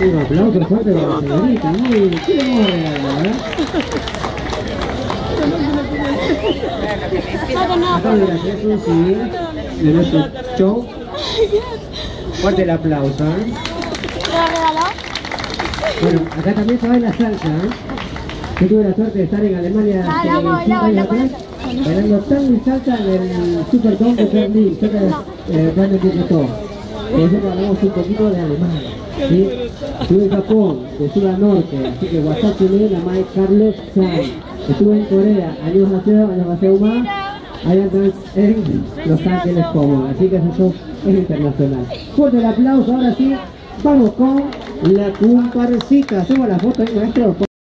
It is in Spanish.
Un aplauso fuerte para la señorita. Aplauso. ¿eh? Bueno, acá también se baila salsa. ¿eh? Yo tuve la suerte de estar en Alemania hace 5 años atrás, bailando tango y salsa en el Superdome de Berlín, cerca de. Por eso hablamos un poquito de Alemania. ¿sí? Estuve en Japón, de sur a norte, así que WhatsApp tiene la Mike Carlos Chan. Estuve en Corea, años Maceo, años Maceo más, allá en Los Ángeles como, así que eso es internacional. Fuerte el aplauso, ahora sí, vamos con la comparsita. Hacemos la foto ahí, maestro.